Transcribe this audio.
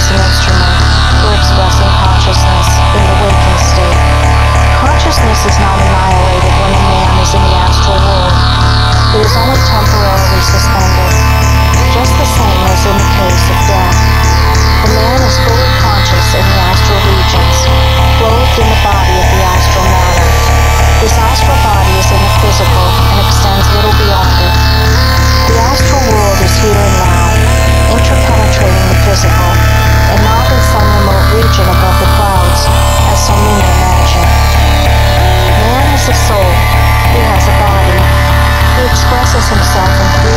As an instrument for expressing consciousness in the waking state. Consciousness is not annihilated when a man is in the astral world. It is only temporarily suspended, just the same as in the case of death. The man is fully conscious in the astral regions, clothed in the body of the astral matter. This astral body is in the physical and extends little beyond it. The astral world is here and now, interpenetrating the physical and in some remote region above the clouds, as some men imagine. Man has a soul, he has a body, he expresses himself in